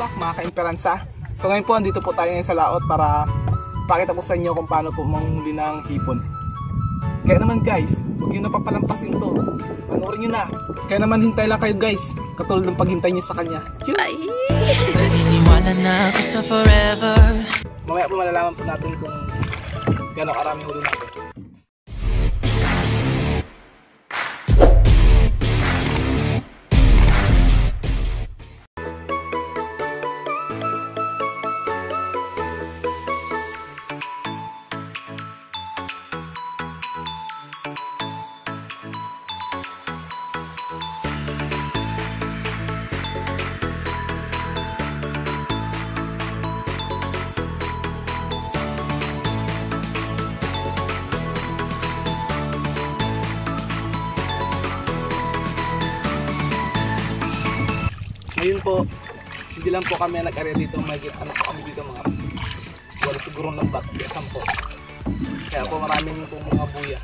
back mga kaimperansa. So ngayon po, andito po tayo ngayon sa laot para pakita ko sa inyo kung paano po manghuli ng hipon. Kaya naman guys, huwag nyo na papalampasin to. Panoorin nyo na. Kaya naman hintay lang kayo guys. Katulad ng paghintay nyo sa kanya. Ay! Naniniwala na ako sa forever Mamaya po malalaman po natin kung gano'ng karami huli natin. Hindi lang po kami nag-area dito. May ano po kami dito mga wala sigurong lambat. Kaya sampo. Kaya po maraming po mga buya.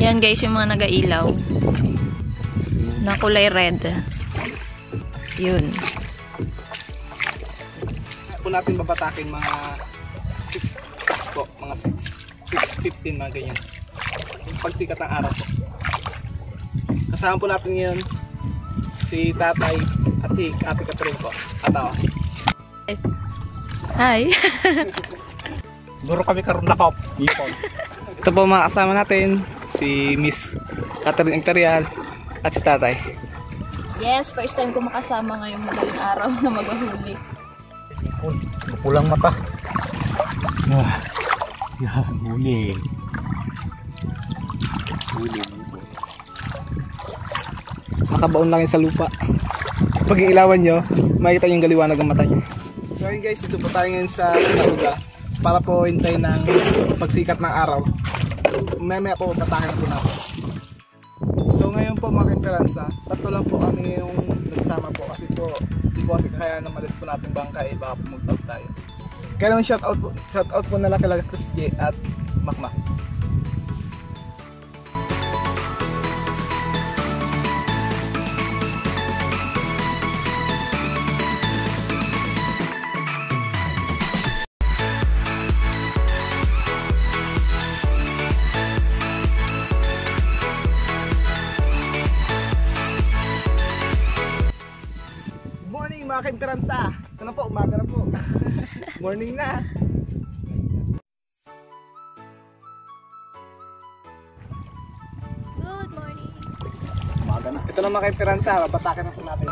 Yan guys, yung mga nagailaw. Na kulay red. Yun. Po natin babatakin mga 6, 6 po. Mga 6. 6.15 mga ganyan. Pagsikat ng araw po. Kasama po natin ngayon si tatay at si ate Catherine po. At ako. Hi! Duro kami karon lakop. Ipon. Ito po mga kasama natin, si Miss Catherine Imperial at si tatay. Yes, first time ko makasama ngayong madaling araw na maghahuli. Pulang mata. Ah, yan, huli. Huli. Nakabaon lang yun sa lupa. Pag ilawan nyo, makikita yung galiwanag ang mata nyo. So ayun guys, dito po tayo ngayon sa Sinaruga para po hintay ng pagsikat ng araw. Mamaya po tatahan po natin. So ngayon po mga kaiperansa, tatlo lang po kami yung nagsama po kasi po hindi po kasi kaya na malit po natin bangka eh baka po mag-out tayo. Kaya naman shout out po, shout out po na lang kay Chris J at Makmak. Morning na! Good morning! Umaga na. Ito na mga kaibiransa, babatakin na po natin.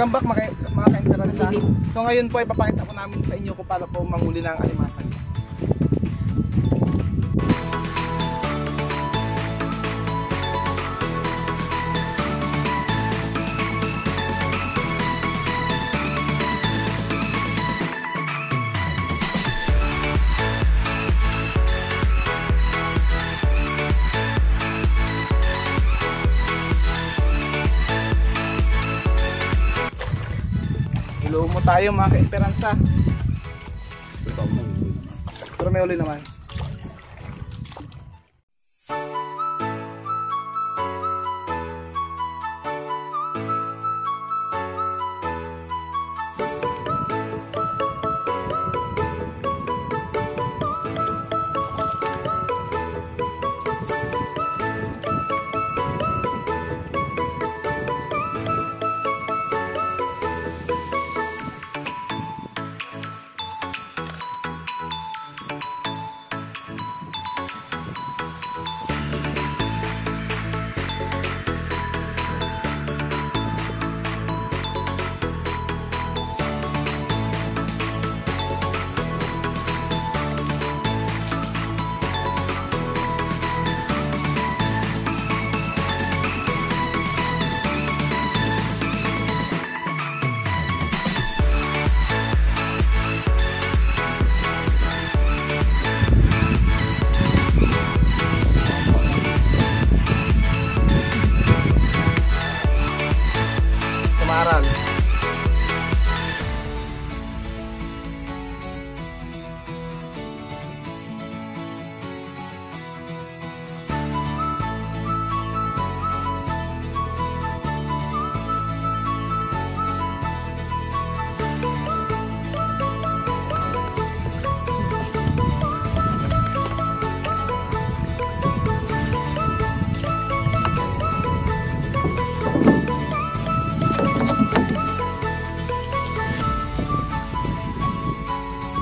Welcome back mga, mga ka-interesansa. So ngayon po ay papakita ko namin sa inyo kung paano po manghuli ng alimasag. Hello mo tayo mga ka-esperanza. Pero may uli naman.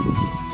Okay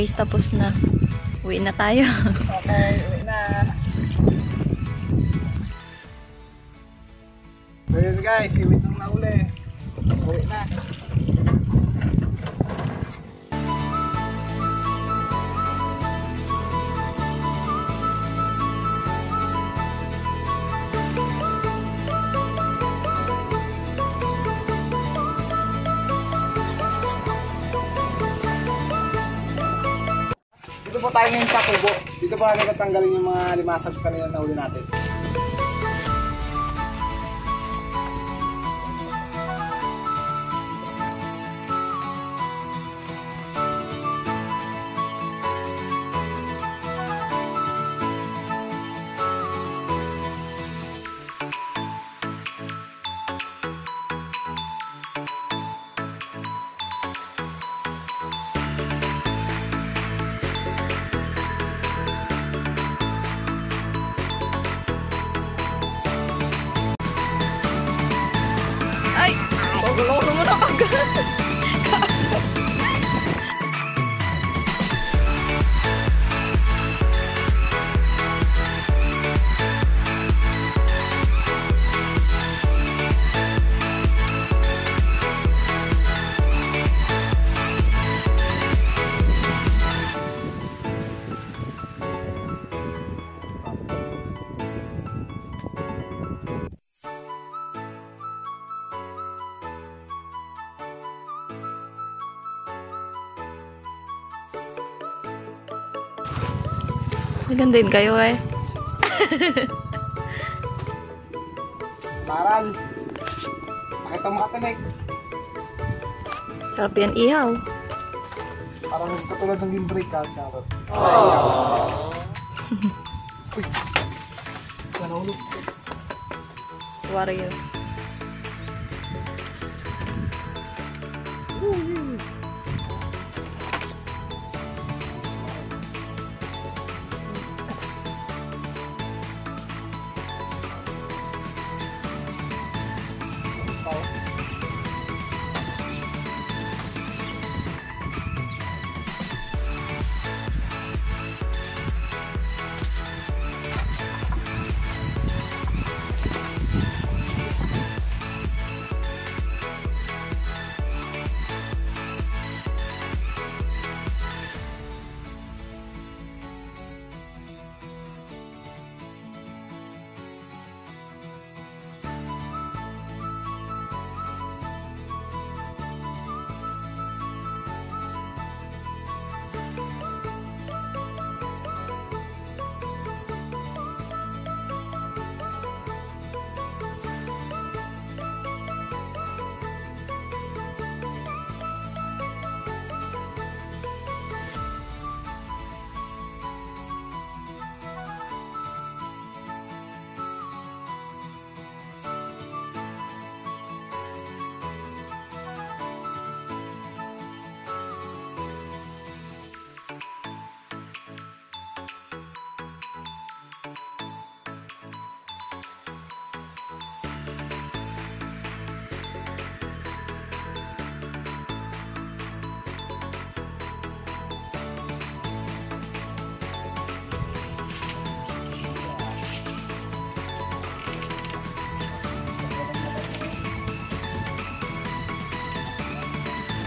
guys, tapos na. Uwi na tayo. Okay, uwi na. So guys, si Dito po tayo ngayon sa kubo. Dito po natin tatanggalin yung mga limasag kanina na uli natin. Maganda din kayo eh. Taran. Sakit ang makatinig. Sarap yan ihaw. Parang katulad ng limbre ka. Charot. Uy. Nanulog. Wario.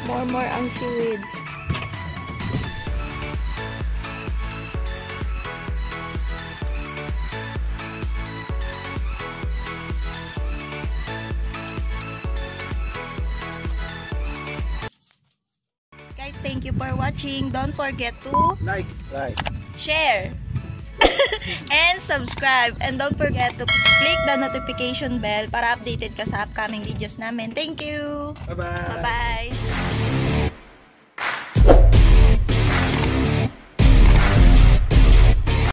More more ang seaweeds. Guys, thank you for watching. Don't forget to Like. Like. share and subscribe. And don't forget to click the notification bell para updated ka sa upcoming videos namin. Thank you! Bye-bye. Bye-bye!